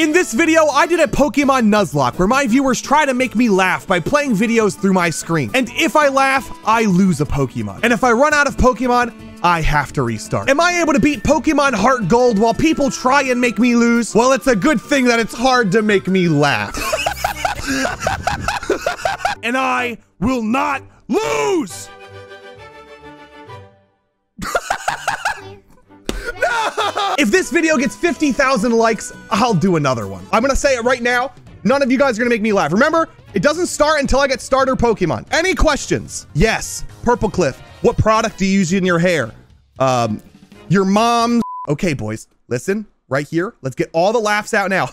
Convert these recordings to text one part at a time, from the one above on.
In this video, I did a Pokemon Nuzlocke where my viewers try to make me laugh by playing videos through my screen. And if I laugh, I lose a Pokemon. And if I run out of Pokemon, I have to restart. Am I able to beat Pokemon Heart Gold while people try and make me lose? Well, it's a good thing that it's hard to make me laugh. and I will not lose! If this video gets 50,000 likes, I'll do another one. I'm gonna say it right now. None of you guys are gonna make me laugh. Remember, it doesn't start until I get starter Pokemon. Any questions? Yes, Purplecliffe. What product do you use in your hair? Um, your mom's. Okay, boys, listen right here. Let's get all the laughs out now.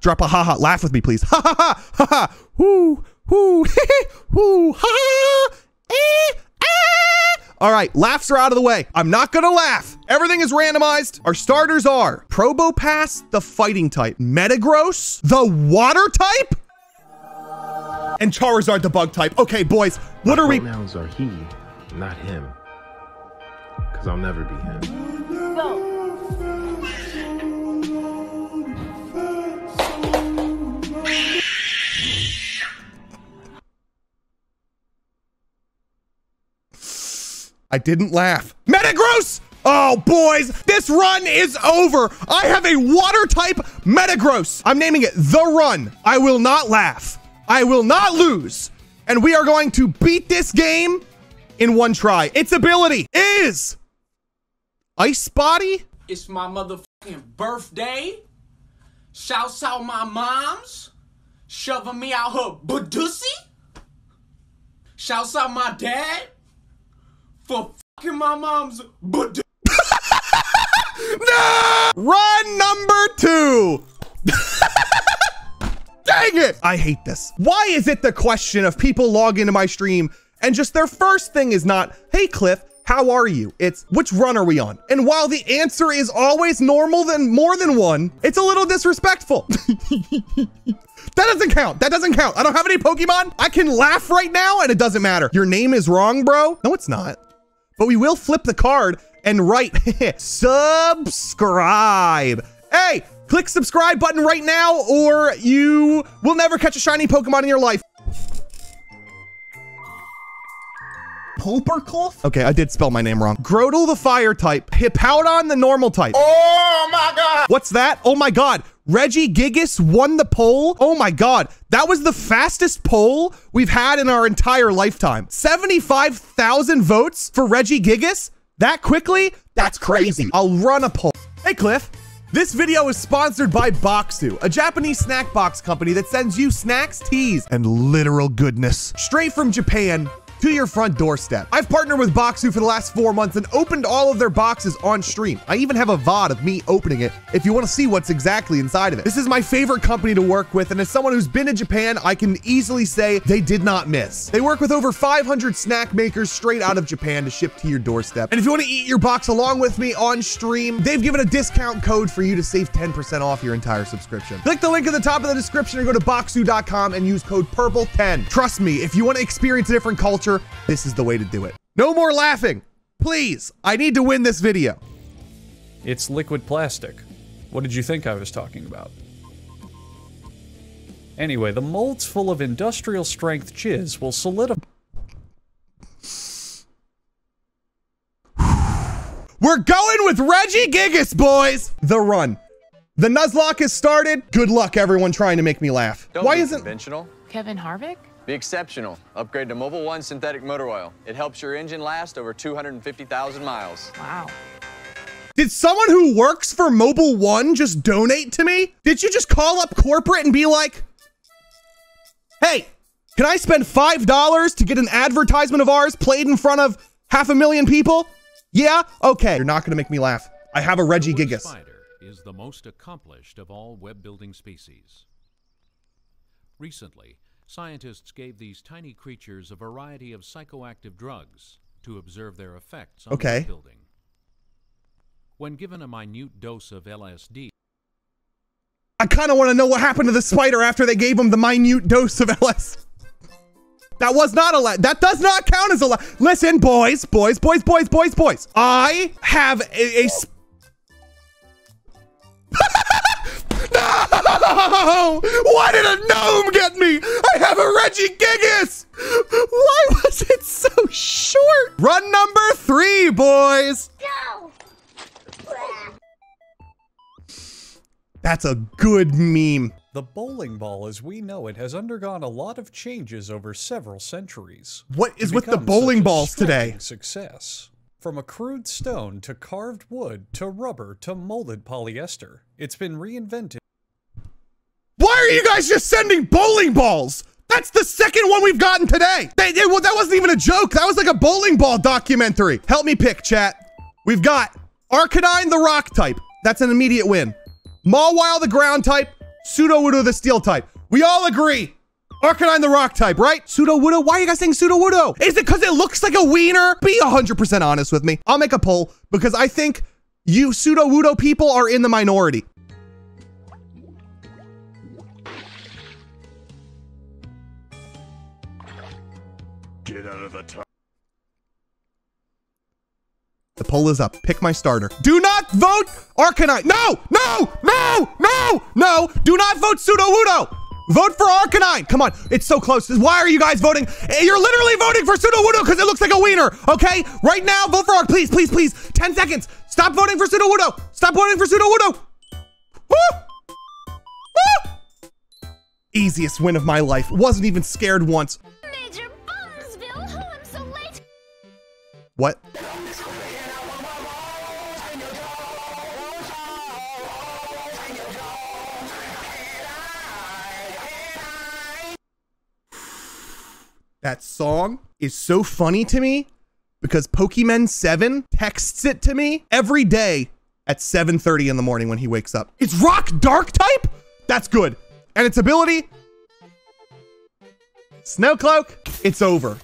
Drop a ha ha. Laugh with me, please. Ha ha ha ha ha. Whoo, whoo, whoo, ha. Eh, ah. All right, laughs are out of the way. I'm not gonna laugh. Everything is randomized. Our starters are Probopass, the fighting type, Metagross, the water type, and Charizard, the bug type. Okay, boys, what My are we? pronouns are he, not him. Cause I'll never be him. I didn't laugh. Metagross! Oh, boys, this run is over. I have a water type Metagross. I'm naming it The Run. I will not laugh. I will not lose. And we are going to beat this game in one try. Its ability is Ice Body. It's my motherfucking birthday. Shouts out my moms. Shoving me out her badussy. Shouts out my dad. For fucking my mom's badussy. No! Run number two. Dang it! I hate this. Why is it the question of people log into my stream and just their first thing is not, hey Cliff, how are you? It's which run are we on? And while the answer is always normal than more than one, it's a little disrespectful. that doesn't count. That doesn't count. I don't have any Pokemon. I can laugh right now and it doesn't matter. Your name is wrong, bro. No, it's not. But we will flip the card and write subscribe. Hey, click subscribe button right now or you will never catch a shiny Pokemon in your life. Pulpercliff? Okay, I did spell my name wrong. Grodel the fire type. Hippowdon the normal type. Oh my god. What's that? Oh my god. Regigigas won the poll. Oh my god. That was the fastest poll we've had in our entire lifetime. 75,000 votes for Regigigas? That quickly? That's crazy. I'll run a poll. Hey Cliff. This video is sponsored by Bokksu, a Japanese snack box company that sends you snacks, teas, and literal goodness straight from Japan to your front doorstep. I've partnered with Bokksu for the last four months and opened all of their boxes on stream. I even have a VOD of me opening it if you want to see what's exactly inside of it. This is my favorite company to work with, and as someone who's been to Japan, I can easily say they did not miss. They work with over 500 snack makers straight out of Japan to ship to your doorstep. And if you want to eat your box along with me on stream, they've given a discount code for you to save 10% off your entire subscription. Click the link at the top of the description or go to bokksu.com and use code PURPLE10. Trust me, if you want to experience a different culture, this is the way to do it. No more laughing. Please, I need to win this video. It's liquid plastic. What did you think I was talking about? Anyway, the molds full of industrial strength jizz will solidify. We're going with Regigigas, boys. The run. The Nuzlocke has started. Good luck, everyone trying to make me laugh. Don't Why isn't conventional? Kevin Harvick? Be exceptional. Upgrade to Mobil One synthetic motor oil. It helps your engine last over 250,000 miles. Wow. Did someone who works for Mobil One just donate to me? Did you just call up corporate and be like, hey, can I spend $5 to get an advertisement of ours played in front of half a million people? Yeah? Okay. You're not going to make me laugh. I have a Reggie wood Gigas. spider is the most accomplished of all web building species. Recently, scientists gave these tiny creatures a variety of psychoactive drugs to observe their effects on Okay. building. When given a minute dose of LSD, I kind of want to know what happened to the spider after they gave him the minute dose of LSD. That was not a la- that does not count as a la- Listen, boys, boys, boys, boys, boys, boys. I have a, a sp- No! Why did a gnome get me? I have a Regigigas! Why was it so short? Run number three, boys! Go! That's a good meme. The bowling ball as we know it has undergone a lot of changes over several centuries. What is with the bowling balls today? Success. From a crude stone to carved wood to rubber to molded polyester, it's been reinvented Why are you guys just sending bowling balls? That's the second one we've gotten today. Well, that wasn't even a joke. That was like a bowling ball documentary. Help me pick, chat. We've got Arcanine the rock type. That's an immediate win. Mawile the ground type. Pseudo the steel type. We all agree. Arcanine the rock type, right? Sudowoodo? Why are you guys saying Sudowoodo? Is it because it looks like a wiener? Be 100% honest with me. I'll make a poll because I think you Sudowoodo people are in the minority. Get out of the top. The poll is up. Pick my starter. Do not vote Arcanine. No, no, no, no, no. Do not vote Sudowoodo. Vote for Arcanine. Come on. It's so close. Why are you guys voting? Eh, You're literally voting for Sudowoodo because it looks like a wiener. Okay? Right now, vote for Arc. Please, please, please. 10 seconds. Stop voting for Sudowoodo. Stop voting for Sudowoodo. Woo! Woo! Easiest win of my life. Wasn't even scared once. Major Bumsville! Oh, I'm so late! What? That song is so funny to me because Pokemon 7 texts it to me every day at 7:30 in the morning when he wakes up. It's rock dark type? That's good. And its ability Snowcloak, it's over.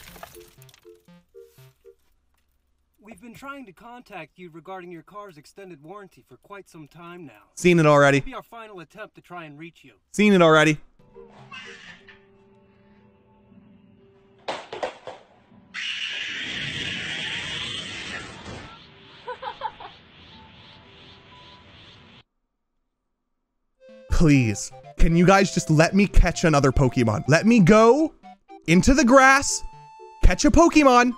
We've been trying to contact you regarding your car's extended warranty for quite some time now. Seen it already. This will be our final attempt to try and reach you. Seen it already. Please, can you guys just let me catch another Pokemon? Let me go into the grass, catch a Pokemon,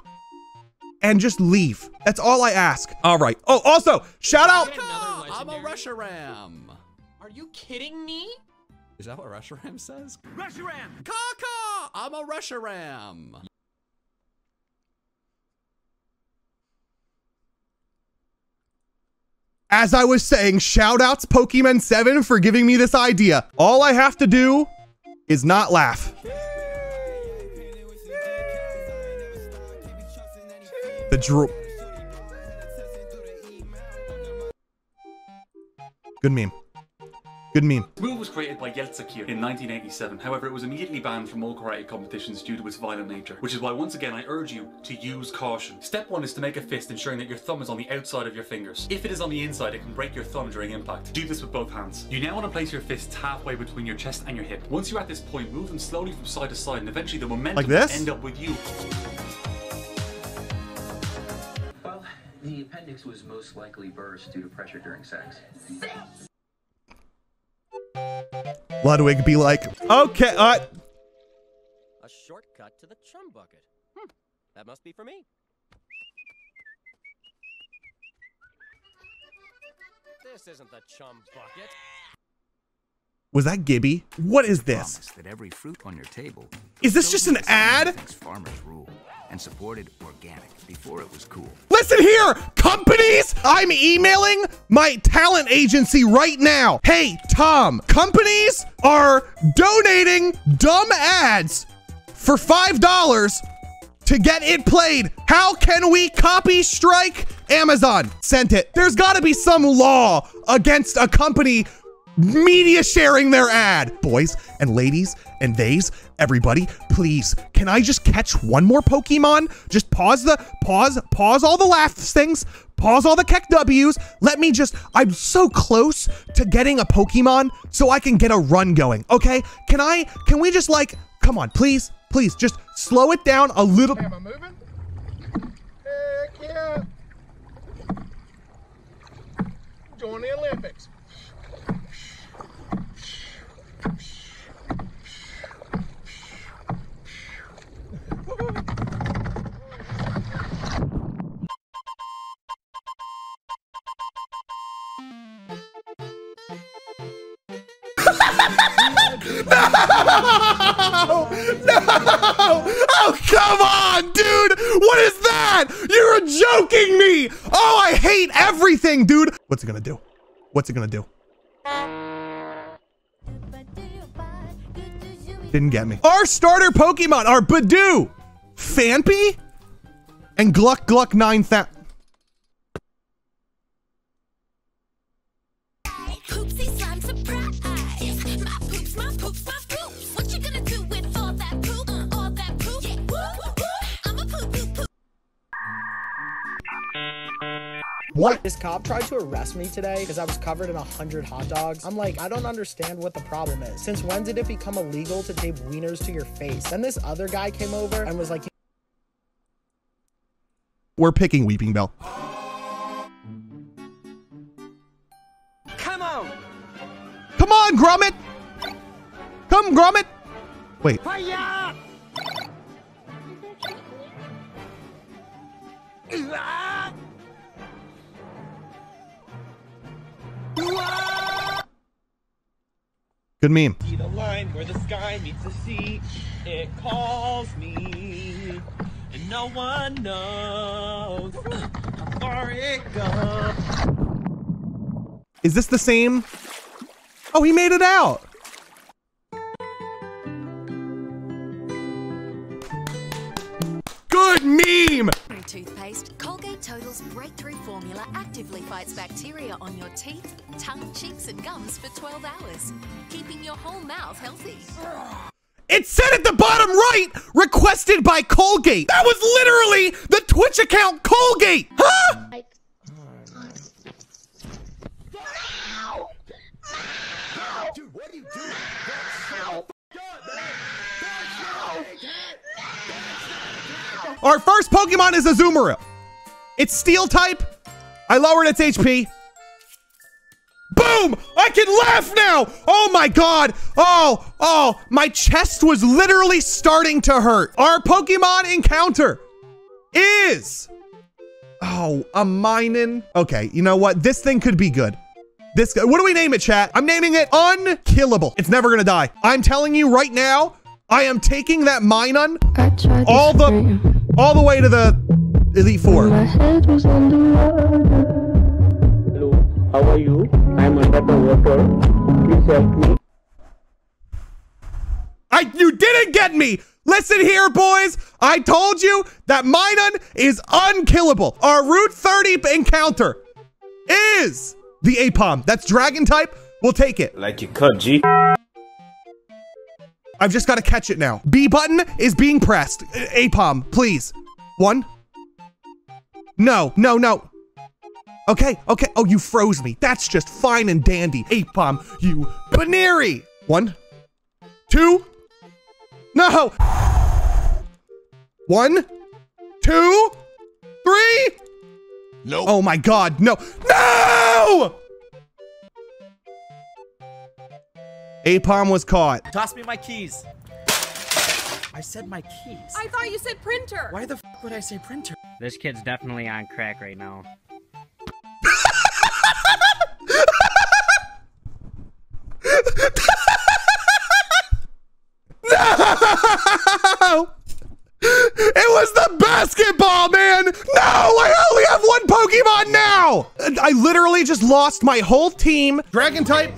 and just leave. That's all I ask. All right. Oh, also, shout out. Ah, I'm a Reshiram. Are you kidding me? Is that what Reshiram says? Reshiram! Kaka! I'm a Reshiram. As I was saying, shout outs Pokemon 7 for giving me this idea. All I have to do is not laugh. The droop. Good meme. Good meme. The move was created by Yeltsin in 1987. However, it was immediately banned from all karate competitions due to its violent nature, which is why once again I urge you to use caution. Step 1 is to make a fist ensuring that your thumb is on the outside of your fingers. If it is on the inside, it can break your thumb during impact. Do this with both hands. You now want to place your fists halfway between your chest and your hip. Once you're at this point, move them slowly from side to side and eventually the momentum Like will end up with you. Well, the appendix was most likely burst due to pressure during sex. Ludwig be like, okay, uh, A shortcut to the chum bucket. Hmm, that must be for me. This isn't the chum bucket. was that Gibby? What is this? That every fruit on your table Is this just an ad? farmers rule and supported organic before it was cool. Listen here, companies! I'm emailing my talent agency right now. Hey, Tom, companies are donating dumb ads for $5 to get it played. How can we copy strike Amazon? Sent it. There's got to be some law against a company media sharing their ad. Boys and ladies and theys, everybody, please, can I just catch one more Pokemon? Just pause the, pause, pause all the laugh things, pause all the KEKW's. Let me just, I'm so close to getting a Pokemon so I can get a run going, okay? Can I, can we just like, come on, please, please, just slow it down a little. Am I moving? Heck yeah. Join the Olympics. No! No! Oh, come on, dude! What is that? You're joking me! Oh, I hate everything, dude! What's it gonna do? What's it gonna do? Didn't get me. Our starter Pokemon are Badoo, Phanpy, and Gluck Gluck 9000. What? This cop tried to arrest me today because I was covered in a hundred hot dogs. I'm like, I don't understand what the problem is. Since when did it become illegal to tape wieners to your face? Then this other guy came over and was like, We're picking Weepinbell. Come on! Come on, Gromit! Come, Gromit! Wait. Fire! Ah! Good meme. See the line where the sky meets the sea. It calls me, and no one knows how far it goes. Is this the same? Oh, he made it out. Toothpaste, Colgate Total's breakthrough formula actively fights bacteria on your teeth, tongue, cheeks, and gums for 12 hours, keeping your whole mouth healthy. It said at the bottom right, requested by Colgate. That was literally the Twitch account Colgate. Huh? Dude, what are you doing? Our first Pokemon is Azumarill. It's Steel type. I lowered its HP. Boom! I can laugh now! Oh my god! Oh, oh, my chest was literally starting to hurt. Our Pokemon encounter is. Oh, a Minun. Okay, you know what? This thing could be good. This What do we name it, chat? I'm naming it Unkillable. It's never gonna die. I'm telling you right now, I am taking that Minun all the all the way to the Elite Four. Hello, How are you? I'm under the water. Please help me. I you didn't get me. Listen here, boys. I told you that Minun is unkillable. Our Route 30 encounter is the Aipom. That's Dragon type. We'll take it. Like you cut, G. I've just got to catch it now. B button is being pressed. A- Aipom, please. One. No, no, no. Okay, okay. Oh, you froze me. That's just fine and dandy. Aipom, you Baneri. One. Two. No. One. Two. Three. No. Oh my god, no. No! Aipom was caught. Toss me my keys. I said my keys. I thought you said printer. Why the f would I say printer? This kid's definitely on crack right now. No! It was the basketball, man! No, I only have one Pokemon now! I literally just lost my whole team. Dragon type.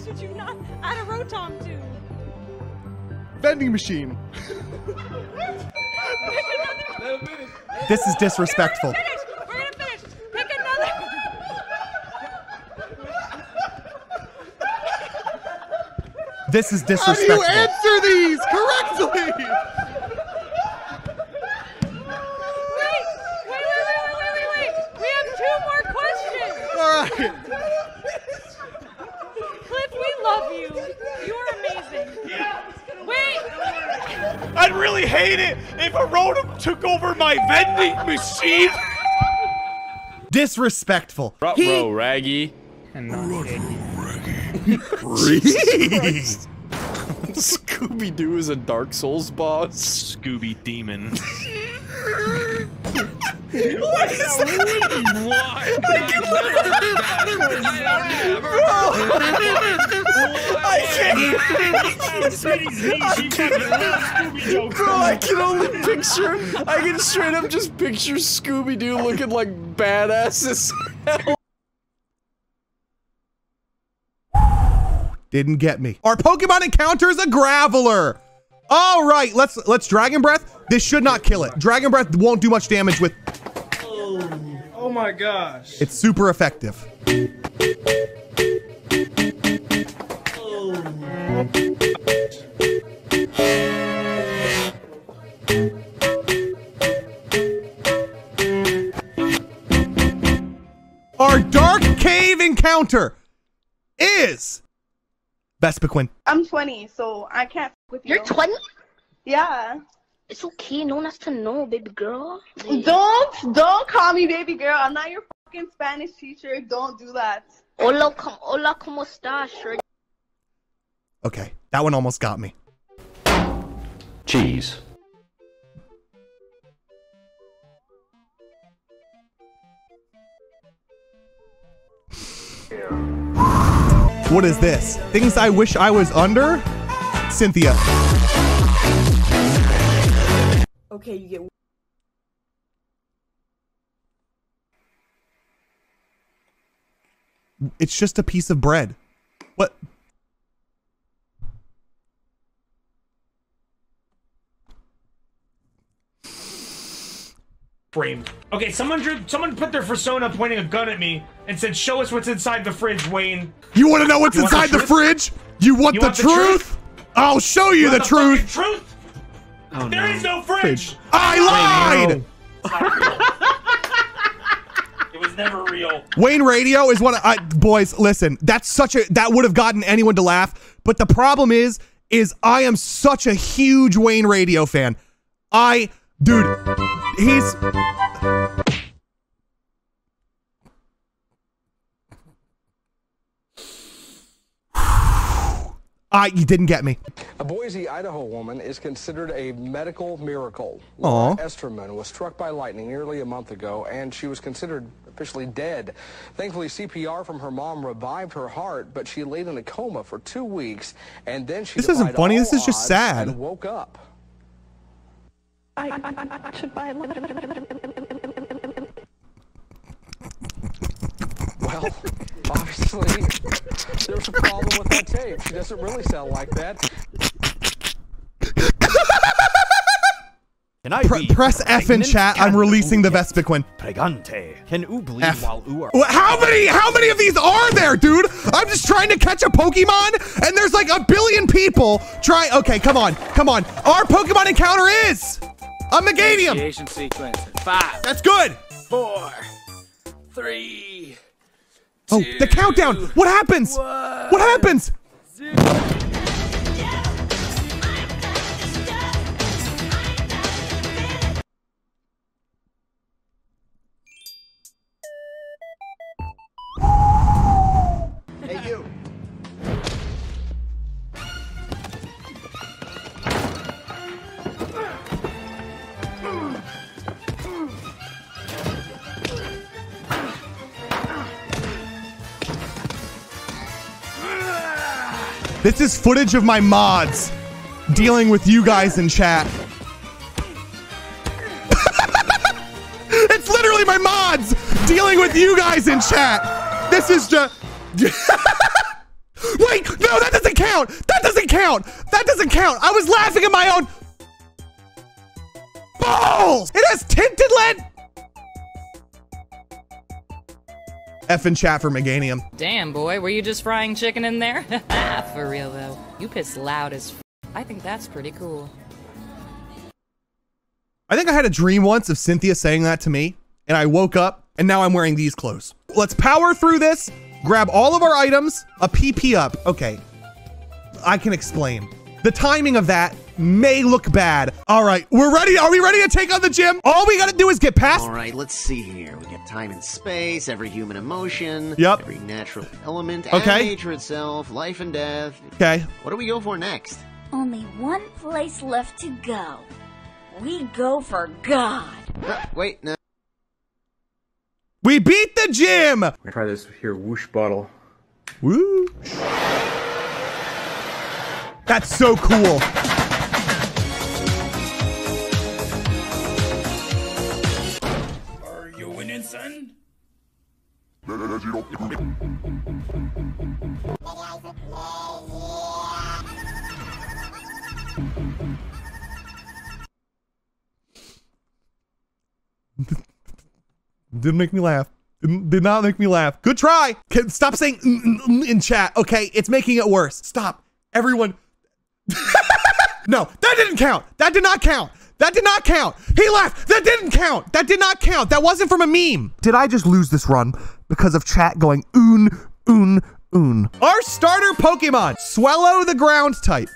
Vending machine. This is disrespectful. Finish. We're gonna finish. Pick another. This is How do disrespectful. you answer these correctly? Wait, wait, wait, wait, wait, wait, wait. We have two more questions. All right. Cliff, we love you. You're amazing. Wait. I'd really hate it if a Rotom took over my vending machine. Disrespectful. Bro, Raggy. Scooby Doo is a Dark Souls boss. Scooby Demon. what is that? Why? I can literally. Bro, I can only picture. I can straight up just picture Scooby Doo looking like badasses. Didn't get me. Our Pokemon encounters a Graveler. All right, let's let's Dragon Breath. This should not kill it. Dragon Breath won't do much damage with... Oh, oh my gosh. It's super effective. Our Dark Cave encounter is Best, Pequin. I'm 20, so I can't with you. You're 20? Yeah. It's okay. No one has to know, baby girl. Don't don't call me baby girl. I'm not your fucking Spanish teacher. Don't do that. Hola, hola, cómo estás? Okay, that one almost got me. Cheese. Yeah. What is this? Things I wish I was under? Cynthia. Okay, you get. It's just a piece of bread. What? brain. Okay, someone drew, someone put their persona pointing a gun at me and said, "Show us what's inside the fridge, Wayne." You want to know what's you inside the, the, fridge? You want, you the, want truth? the, truth? I'll show you, you the, the, truth. Truth. Oh, there no. is no fridge. I lied. it was never real. Wayne Radio is one of I, boys. Listen, that's such a that would have gotten anyone to laugh, but the problem is, is I am such a huge Wayne Radio fan. I, dude he's. Ah, you didn't get me. A Boise, Idaho woman is considered a medical miracle. Aww. Esterman was struck by lightning nearly a month ago, and she was considered officially dead. Thankfully, CPR from her mom revived her heart, but she laid in a coma for two weeks, and then she. This isn't funny. This is just sad. And woke up. I, I, I should buy a Well, obviously, there's a problem with that tape. She doesn't really sound like that. Can I Pre press F in chat? I'm releasing the Vespiquen. Pregante. Can u bleed F. while you are? How many? How many of these are there, dude? I'm just trying to catch a Pokemon, and there's like a billion people. Try. Okay, come on, come on. Our Pokemon encounter is. A Meganium! Sequence five. That's good! Four, three, Oh, two, the countdown! What happens? One, what happens? Zero. This is footage of my mods dealing with you guys in chat. it's literally my mods dealing with you guys in chat. This is just... Wait, no, that doesn't count. That doesn't count. That doesn't count. I was laughing at my own balls. It has tinted lens. effing chat for Meganium. Damn, boy, were you just frying chicken in there? for real, though. You piss loud as I think that's pretty cool. I think I had a dream once of Cynthia saying that to me, and I woke up, and now I'm wearing these clothes. Let's power through this, grab all of our items, a PP up. Okay, I can explain. The timing of that may look bad. All right, we're ready. Are we ready to take on the gym? All we gotta do is get past. All right, let's see here. We got time and space, every human emotion, yep. every natural element, okay. nature itself, life and death. Okay. What do we go for next? Only one place left to go. We go for God. Uh, wait, no. We beat the gym! I'm gonna try this here whoosh bottle. Woo. That's so cool. Didn't make me laugh. Didn't- make me laugh. Good try. Can, stop saying in chat. Okay, it's making it worse. Stop. Everyone. no, that didn't count. That did not count. That did not count. He laughed. That didn't count. That did not count. That wasn't from a meme. Did I just lose this run because of chat going oon, oon, oon? Our starter Pokemon Swellow the ground type,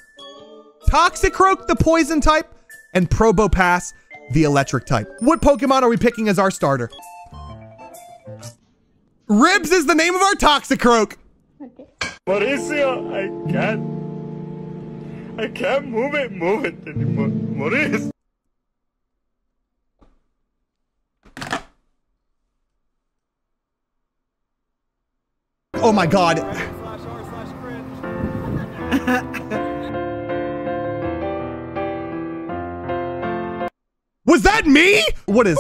Toxicroak the poison type, and Probopass the electric type. What Pokemon are we picking as our starter? Ribs is the name of our Toxicroak. Mauricio, I can't. I can't move it, move it anymore. Maurice. Oh my god. Was that me? What is?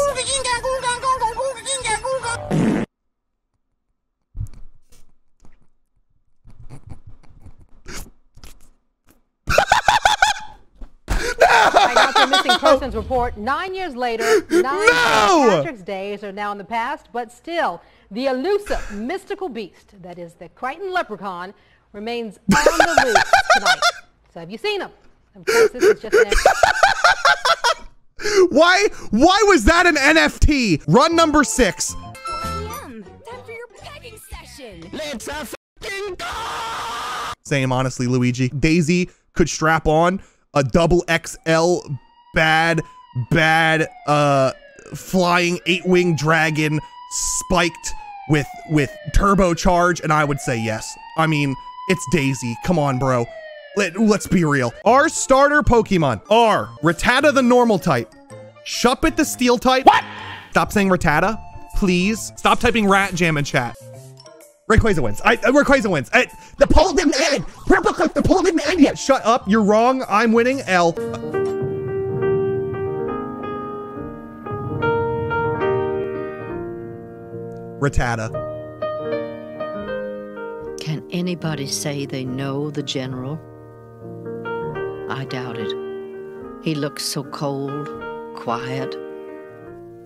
Oh. persons report nine years later. Nine No! Patrick's days are now in the past, but still, the elusive mystical beast that is the Crichton leprechaun remains on the loose tonight. So have you seen him? Of course, this is just an Why? Why was that an NFT? Run number six. Time for your pegging session. Let's a fucking go! Same, honestly, Luigi. Daisy could strap on a double XL bad, bad, uh, flying eight wing dragon spiked with with turbocharge, and I would say yes. I mean, it's Daisy. Come on, bro. Let, let's be real. Our starter Pokemon are Rattata the normal type, Shuppet the steel type. What? Stop saying Rattata, please. Stop typing rat jam in chat. Rayquaza wins. I, uh, Rayquaza wins. I, the Poland man. Purple the Poland man. Yeah, shut up. You're wrong. I'm winning. L. Rattata. Can anybody say they know the general? I doubt it. He looks so cold, quiet,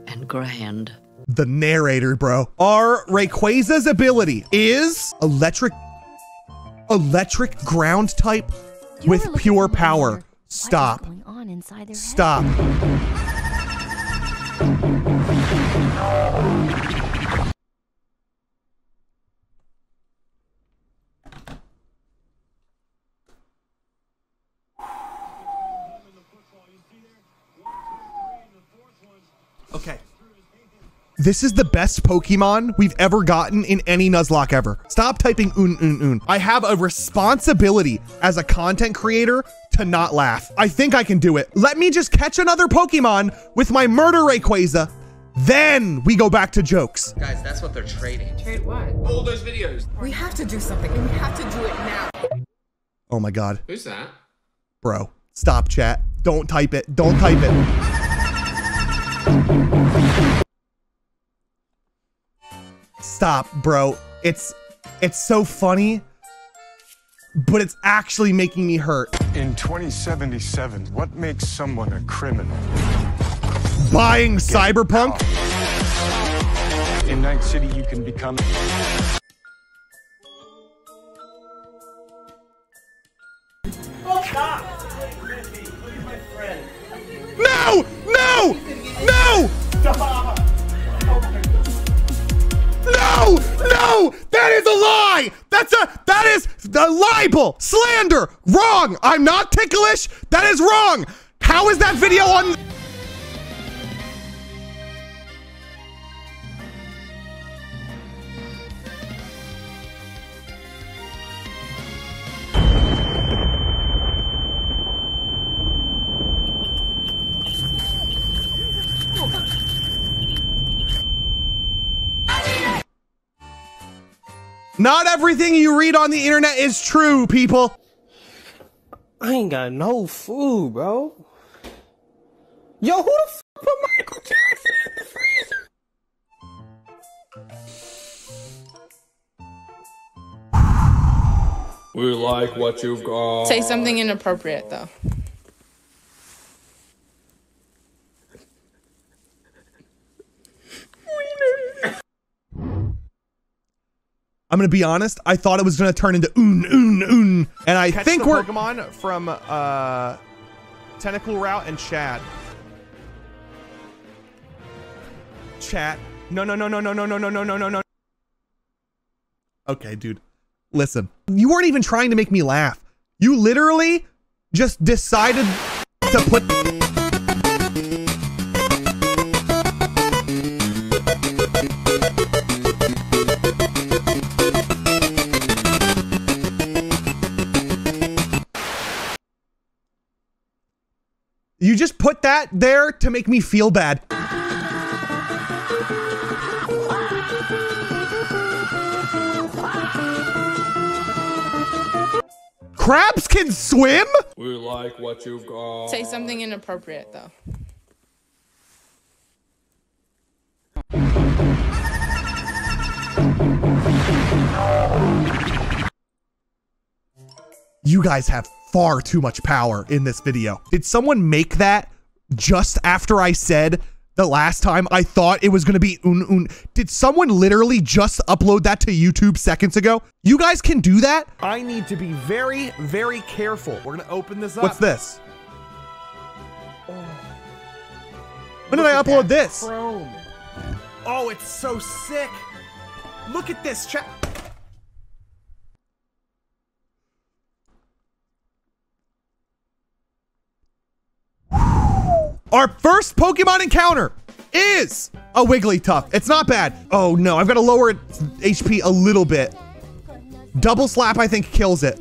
and grand. The narrator, bro. Our Rayquaza's ability is electric, electric ground type with pure power. Stop. Going on inside their Stop. This is the best Pokemon we've ever gotten in any Nuzlocke ever. Stop typing un un un. I have a responsibility as a content creator to not laugh. I think I can do it. Let me just catch another Pokemon with my murder Rayquaza. Then we go back to jokes. Guys, that's what they're trading. Trade what? All those videos. We have to do something, and we have to do it now. Oh my god. Who's that? Bro, stop chat. Don't type it. Don't type it. Stop, bro. It's it's so funny, but it's actually making me hurt. In 2077, what makes someone a criminal? Buying Cyberpunk? In Night City, you can become. Stop! No! No! No! No! No! That is a lie! That's a that is a libel! Slander! Wrong! I'm not ticklish! That is wrong! How is that video on Not everything you read on the internet is true, people. I ain't got no food, bro. Yo, who the f put Michael Jackson in the freezer? We like what you've got. Say something inappropriate though. I'm gonna be honest. I thought it was gonna turn into oon oon oon, and I Catch think the we're Pokemon from uh, Tentacle Route and Chad. Chat. No, no, no, no, no, no, no, no, no, no, no, no. okay, dude. Listen, you weren't even trying to make me laugh. You literally just decided to put. That there to make me feel bad. Crabs can swim? We like what you've got. Say something inappropriate though. You guys have far too much power in this video. Did someone make that just after I said the last time I thought it was going to be un un? Did someone literally just upload that to YouTube seconds ago? You guys can do that? I need to be very, very careful. We're gonna open this up. What's this? Oh. When did I upload this? Chrome. Oh, it's so sick. Look at this chat. Our first Pokemon encounter is a Wigglytuff. It's not bad. Oh no, I've got to lower its HP a little bit. Double slap, I think, kills it.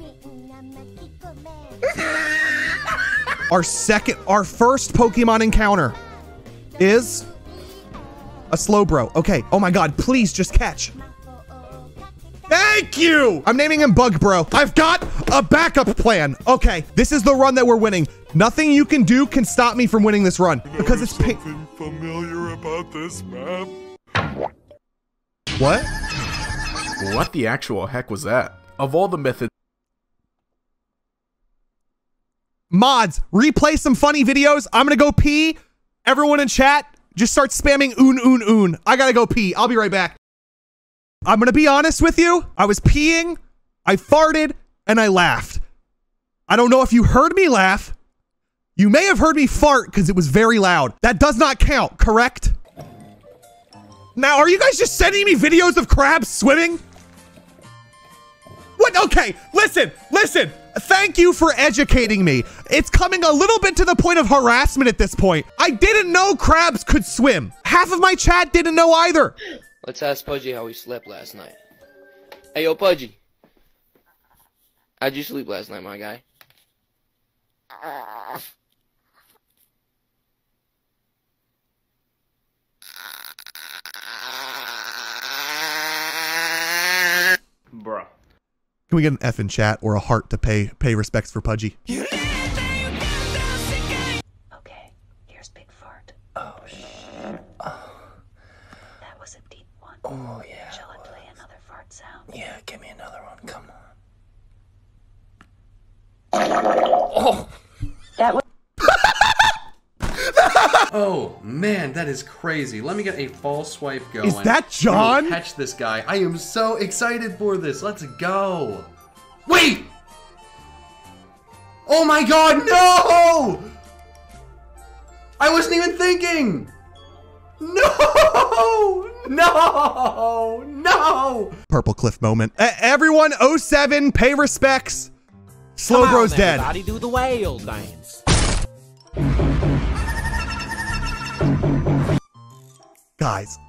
our second, our first Pokemon encounter is a Slowbro. Okay. Oh my God, please just catch. Thank you! I'm naming him Bug Bro. I've got a backup plan. Okay, this is the run that we're winning. Nothing you can do can stop me from winning this run because it's pink. familiar about this map? What? What the actual heck was that? Of all the methods. Mods, replay some funny videos. I'm gonna go pee. Everyone in chat, just start spamming oon oon oon. I gotta go pee. I'll be right back. I'm gonna be honest with you. I was peeing, I farted, and I laughed. I don't know if you heard me laugh. You may have heard me fart because it was very loud. That does not count, correct? Now, are you guys just sending me videos of crabs swimming? What? Okay, listen, listen. Thank you for educating me. It's coming a little bit to the point of harassment at this point. I didn't know crabs could swim. Half of my chat didn't know either. Let's ask Pudgy how he slept last night. Hey, yo, Pudgy. How'd you sleep last night, my guy? Bruh. Can we get an F in chat or a heart to pay pay respects for Pudgy? Okay, here's Big Fart. Oh, shit. Oh. That was a deep one. Oh, yeah. Shall I play another fart sound? Yeah, give me another one. Come on. Oh! That was. Oh man, that is crazy. Let me get a false swipe going. Is that John? Catch this guy. I am so excited for this. Let's go. Wait! Oh my god, no! I wasn't even thinking! No! No! No! Purplecliffe moment. E- everyone, 07, pay respects. Slowbro's dead. Everybody do the whale dance. Guys,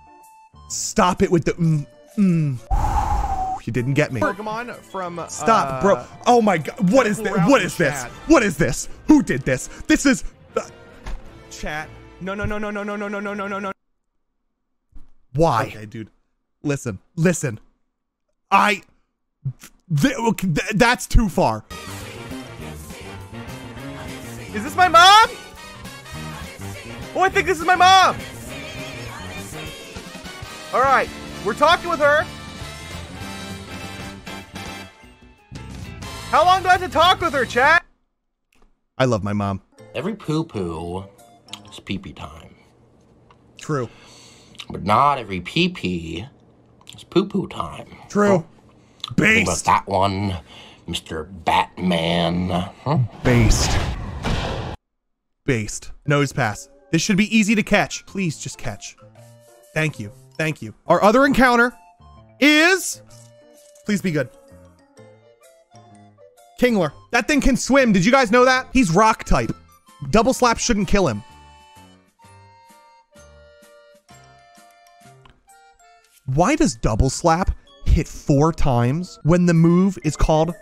stop it with the mm, mm. You didn't get me. Pokemon from uh, Stop, bro. Oh my god. What is this? What is this? What is this? Who did this? This is uh, Chat. No, no, no, no, no, no, no, no, no, no, no, no. why? Okay, dude. Listen. Listen. I th- th- that's too far. Is this my mom? Oh, I think this is my mom. All right, we're talking with her. How long do I have to talk with her, Chad? I love my mom. Every poo poo is pee pee time. True. But not every pee pee is poo poo time. True. Oh. Think about that one, Mr. Batman. Huh? Based. Based. Nosepass. This should be easy to catch. Please just catch. Thank you. Thank you. Our other encounter is. Please be good. Kingler. That thing can swim. Did you guys know that? He's rock type. Double slap shouldn't kill him. Why does double slap hit four times when the move is called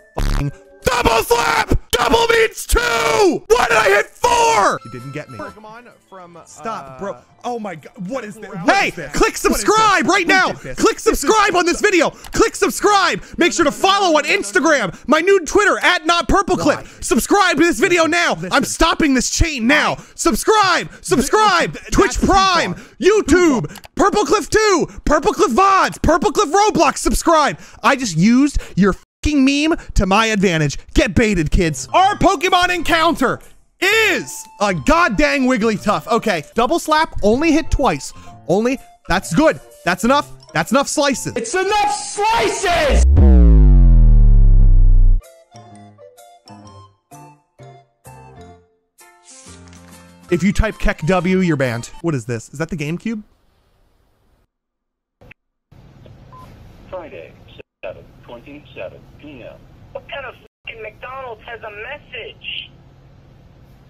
double slap? Double means two! Why did I hit four? You didn't get me. Pokemon from Stop, uh, bro. Oh my god. What is this? What Hey, is this? click subscribe right now. Click subscribe on this video. Click subscribe. Make sure to follow on Instagram, my new Twitter at not Purplecliffe. Subscribe to this video now. I'm stopping this chain now. Subscribe, subscribe. Twitch Prime, YouTube, Purplecliffe 2, Purplecliffe VODs, Purplecliffe Roblox. Subscribe. I just used your fucking meme to my advantage. Get baited, kids. Our Pokemon encounter is a goddamn Wigglytuff. Okay, double slap only hit twice. Only that's good. That's enough. That's enough slices. It's enough slices! If you type KEKW, you're banned. What is this? Is that the GameCube? 7:27 p.m. What kind of fucking McDonald's has a message?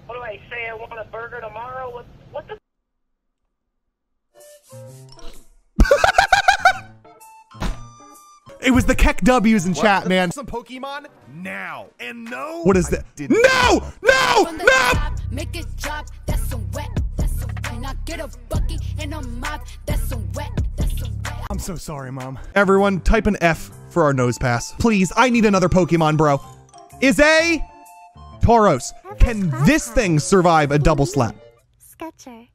What do I say? I want a burger tomorrow. What? What the? It was the KEKW's in chat, man. Some Pokemon now. And no. What is that? No! No! No! Make it drop, that's some wet, that's some wet. Now get a bucket and a mop, that's some wet, that's some wet. I'm so sorry, Mom. Everyone, type an F for our Nosepass. Please, I need another Pokemon, bro. Is a Tauros. Can this thing survive a double slap? Sketcher.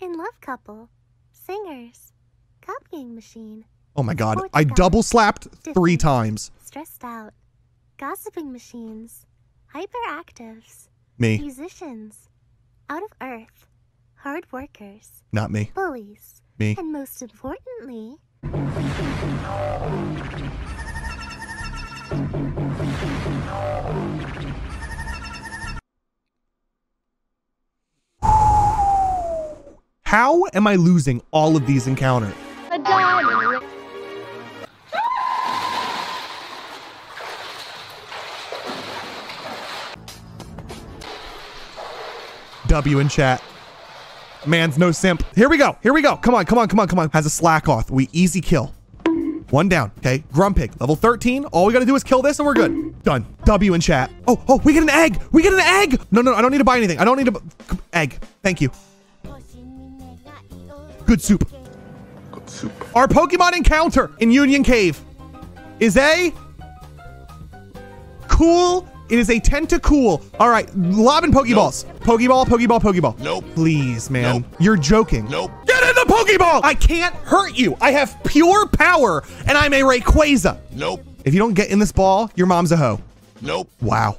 In Love Couple. Singers. Copying Machine. Oh my god. I double slapped three times. Stressed Out. Gossiping Machines. Hyperactives. Me. Musicians. Out of Earth. Hard workers. Not me. Bullies. Me. And most importantly, How am I losing all of these encounters? W in chat. Man's no simp. Here we go. Here we go. Come on, come on, come on, come on. Has a slack off. We easy kill. One down. Okay. Grumpig, level 13. All we gotta do is kill this and we're good. Done. W in chat. Oh, oh, we get an egg. We get an egg. No, no, I don't need to buy anything. I don't need to. Egg. Thank you. Good soup. Good soup. Our Pokemon encounter in Union Cave is a cool. It is a Tentacool. All right, lobbing Pokeballs. Pokeball, Pokeball, Pokeball. Nope. Please, man. You're joking. Nope. Get in the Pokeball! I can't hurt you. I have pure power, and I'm a Rayquaza. Nope. If you don't get in this ball, your mom's a hoe. Nope. Wow.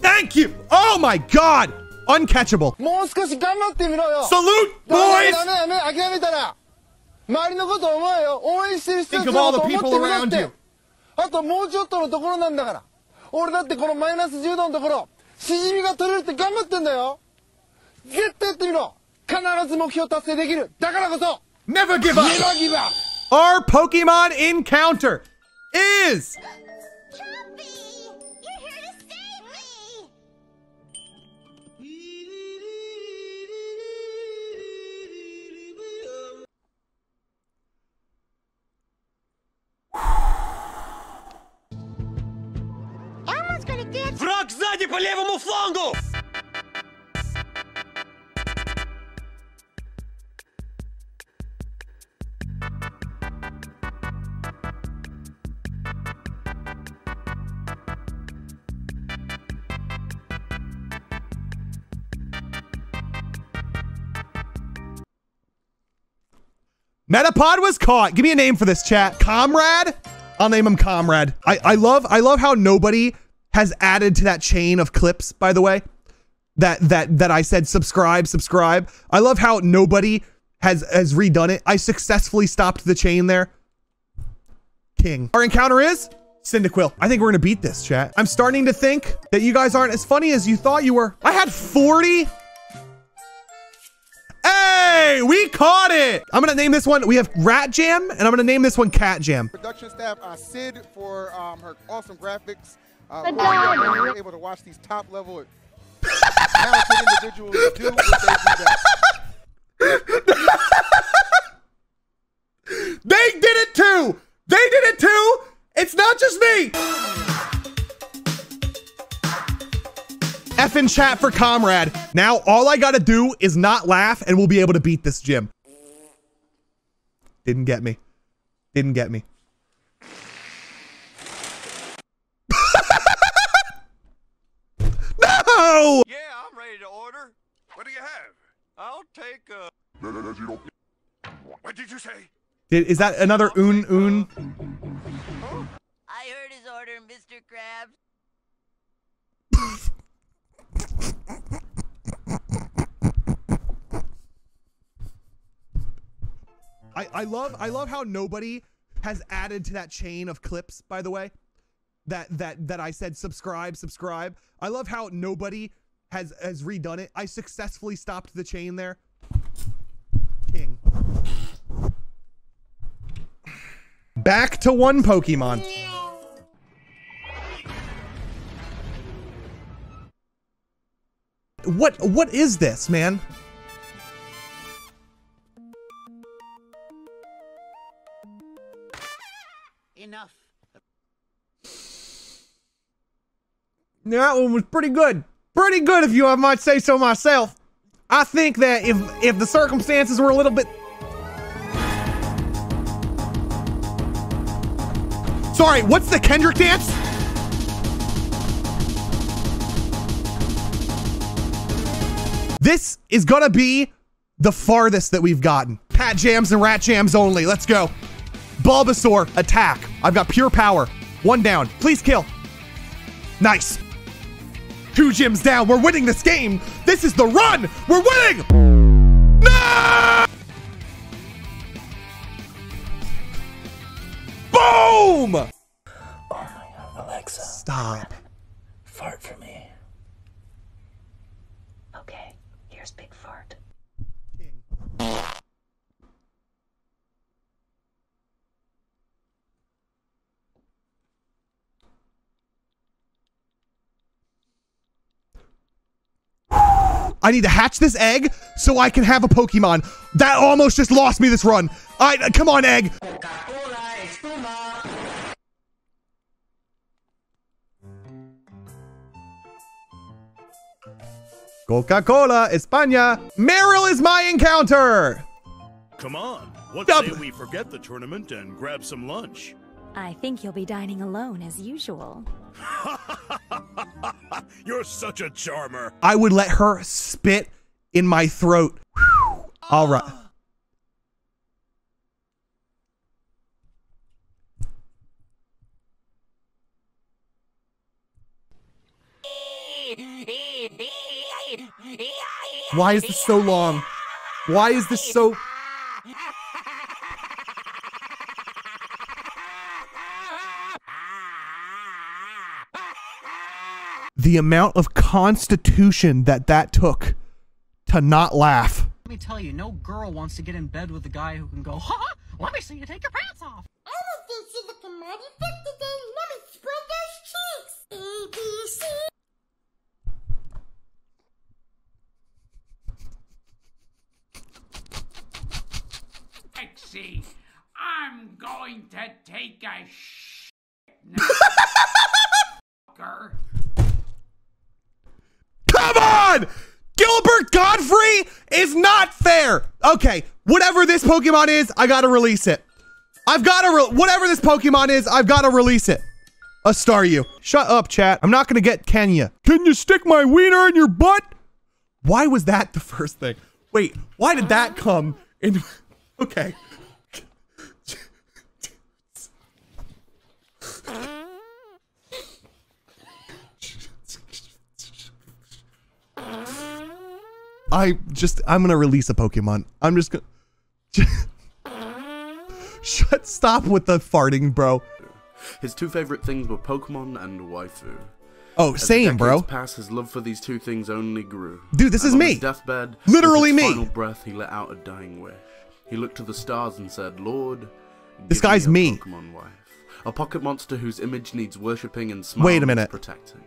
Thank you. Oh my God. Uncatchable. もう少し頑張ってみろよ Salute, ダメ boys! ダメダメ諦めたら周りのこと思えよ応援してる人た Think ち of の all こ the と思って people みろっ around て you. あともうちょっとのところなんだから 俺だってこのマイナス10度のところしじみが取れるって頑張ってんだよ。絶対やってみろ。必ず目標達成できる。だからこそ Never give up. Never give up! Our Pokemon encounter is Metapod was caught. Give me a name for this chat. Comrade? I'll name him Comrade. I, I love I love how nobody has added to that chain of clips, by the way. That that that I said subscribe, subscribe. I love how nobody has has redone it. I successfully stopped the chain there. King. Our encounter is Cyndaquil. I think we're gonna beat this, chat. I'm starting to think that you guys aren't as funny as you thought you were. I had 40 Hey, we caught it. I'm gonna name this one. We have Rat Jam, and I'm gonna name this one Cat Jam. Production staff, uh, Sid for um, her awesome graphics. Uh, we are able to watch these top level talented individuals do what they do best. They did it too. They did it too. It's not just me. F in chat for comrade. Now all I gotta do is not laugh, and we'll be able to beat this gym. Didn't get me. Didn't get me. no! Yeah, I'm ready to order. What do you have? I'll take a. What did you say? Did, is that another un un? I heard his order, Mr. Krabs. I, I love I love how nobody has added to that chain of clips, by the way. That that that I said subscribe, subscribe. I love how nobody has has redone it. I successfully stopped the chain there. King. Back to one Pokemon. What what is this, man? Enough. That one was pretty good. Pretty good, if you I might say so myself. I think that if if the circumstances were a little bit. Sorry, what's the Kendrick dance? This is gonna be the farthest that we've gotten. Pat jams and rat jams only. Let's go. Bulbasaur, attack. I've got pure power. One down. Please kill. Nice. Two gyms down. We're winning this game. This is the run. We're winning. No! Boom! Oh my god, Alexa. Stop. Fart for me. Okay, here's Big Fart. I need to hatch this egg so I can have a Pokemon. That almost just lost me this run. All right, come on, egg. Coca-Cola, España. Marill is my encounter. Come on, what Yup. say we forget the tournament and grab some lunch? I think you'll be dining alone as usual. You're such a charmer. I would let her spit in my throat. All right. Why is this so long? Why is this so... The amount of constitution that that took to not laugh. Let me tell you, no girl wants to get in bed with a guy who can go, ha ha, let me see you take your pants off. I don't think she's looking mighty fit today. Let me spread those cheeks. A, B, C. I'm going to take a sh. Fucker. Come on! Gilbert Gottfried is not fair. Okay, whatever this Pokemon is, I gotta release it. I've gotta, whatever this Pokemon is, I've gotta release it. A star you. Shut up, chat. I'm not gonna get Kenya. Can you stick my wiener in your butt? Why was that the first thing? Wait, why did that come in? Okay. I just I'm gonna release a Pokemon. I'm just gonna Shut stop with the farting, bro. His two favorite things were Pokemon and waifu. Oh, As same, bro. Passed, his love for these two things only grew. Dude, this And is me. His deathbed, Literally his me. Final breath, he let out a dying wish. He looked to the stars and said, "Lord, This guy's me. Pokemon wife, a pocket monster whose image needs worshipping and smiles Wait a minute. protecting."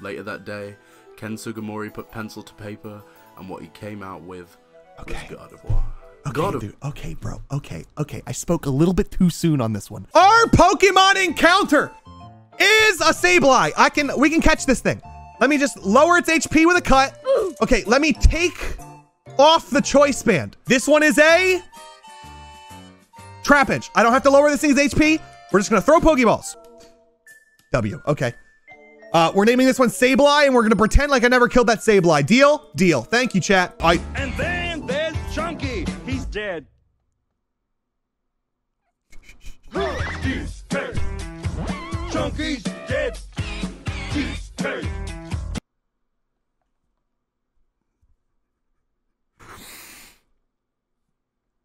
Later that day, Ken Sugimori put pencil to paper, and what he came out with was God of War. Okay, God of dude. Okay, bro. Okay, okay. I spoke a little bit too soon on this one. Our Pokemon encounter is a Sableye. I can we can catch this thing. Let me just lower its HP with a cut. Okay, let me take off the choice band. This one is a Trapinch. I don't have to lower this thing's HP. We're just gonna throw Pokeballs. W. Okay. Uh, we're naming this one Sableye, and we're gonna pretend like I never killed that Sableye. Deal? Deal. Thank you, chat. I And then there's Chunky. He's dead. Chunky's dead.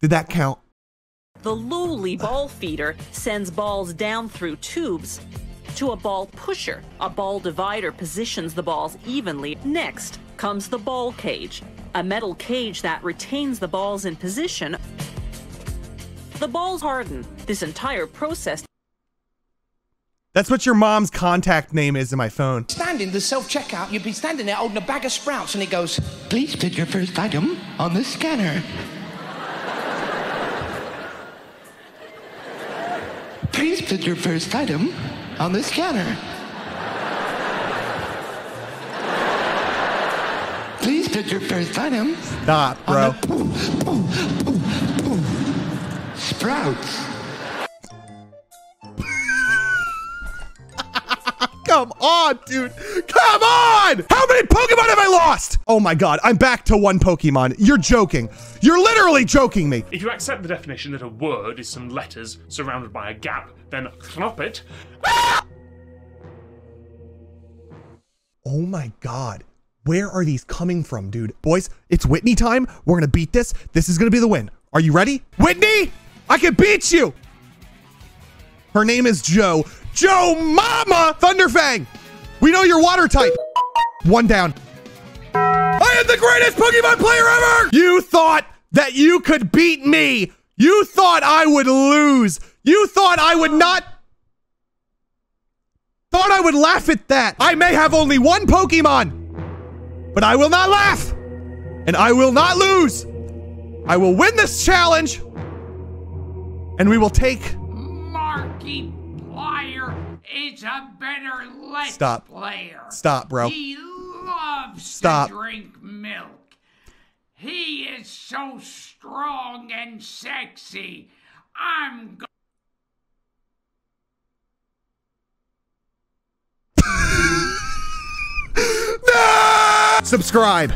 did that count? The lowly ball feeder sends balls down through tubes to a ball pusher. A ball divider positions the balls evenly. Next comes the ball cage, a metal cage that retains the balls in position. The balls harden. This entire process That's what your mom's contact name is in my phone. Standing the self checkout, you'd be standing there holding a bag of sprouts, and he goes, Please put your first item on the scanner. Please put your first item on the scanner. Please put your first item Stop, bro. sprouts. Come on, dude. Come on! How many Pokemon have I lost? Oh my god, I'm back to one Pokemon. You're joking. You're literally joking me. If you accept the definition that a word is some letters surrounded by a gap, then Knoppet ah! Oh my god. Where are these coming from, dude? Boys, it's Whitney time. We're gonna beat this. This is gonna be the win. Are you ready? Whitney! I can beat you! Her name is Joe. Joe Mama Thunderfang! We know you're water type. One down. I am the greatest Pokemon player ever! You thought that you could beat me. You thought I would lose. You thought I would not Thought I would laugh at that. I may have only one Pokemon, but I will not laugh. And I will not lose. I will win this challenge. And we will take. Marky Plier is a better Let's Stop. player. Stop, bro. He loves Stop. to drink milk. He is so strong and sexy. I'm go- Subscribe.